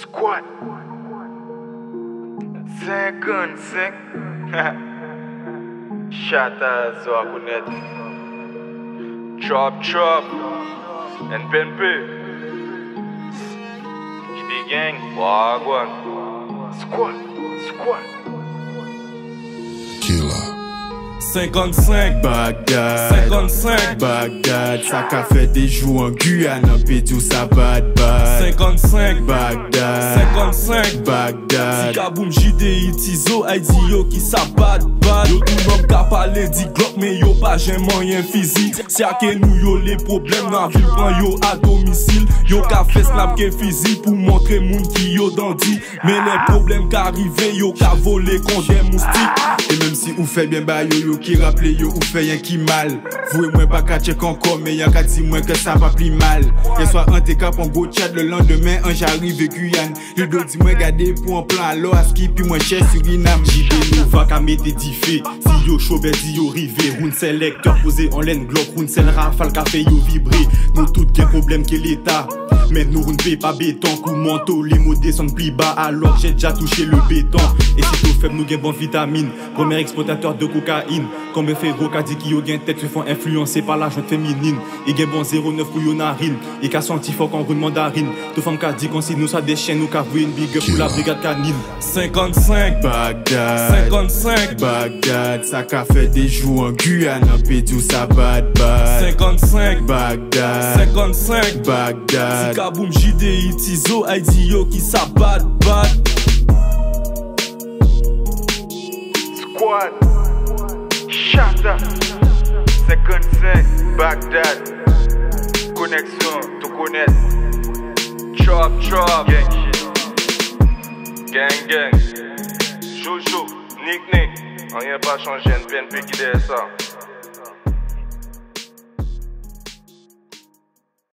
Squat. 55 Chata zo a konet Chop chop. NPNP JB Gang Wagwan. Squat Squat. Killer. 55 Bagdad, 55 Bagdad, sa ka fe de jou an Guyane an pe tou sa bad bad. 55 Bagdad, 55 Bagdad, Si ka boum jide iti zo ay di yo ki sa bad bad. Yo tou nom ka pale di glok men yo pa jen manyen fizi Si a ke nou yo le problem nan vil pran yo a domisil Yo ka fe snap ke fizi pou montre moun ki yo dandi Men le problem ka rive yo ka vole kon moustik E menm si ou fe bien ba yo yo ki rappele yo ou fe yon ki mal. Vou e mwen pa ka chek ankon men yon ka di mwen ke sa pa pli mal. Ye swa an te kap an go chat le landemen an j'arrive Guyane. Le do di mwen gade pou an plan alo aski pi mwen chè Surinam JB nou va ka mette di fe Si yo chobe di yo rive Roun selektor pose en len glok Roun sel rafal ka fe yo vibre Nou tout gen problem ke l'Etat Men nou roun pe pa beton Kou manto li mode son pli ba Alors j'ai déjà touché le béton. Et si tout faible nous bon vitamine Premier exportateur de cocaïne Comme fait roka di ki yo gen tête Se font influencer par la jeune féminine. Et gen bon 09 pou yo narine. Et ka senti fort en roune mandarine. Tout femme ka di kon si nous sa des chiens Nous voué une big up pour la brigade canine. 55 Bagdad, 55 Bagdad, sa ka fe de jou an Guyane an pe tou sa bad. Bad 55 Bagdad, 55 Si Bagdad, ka boum jide iti zo ay di yo ki sa bad bad Chata 55 Bagdad Connexion tout connaître Chop chop. Gang shit. Gang gang. Jojo Nick Nick. Rien pas changé NPNP qui derrière ça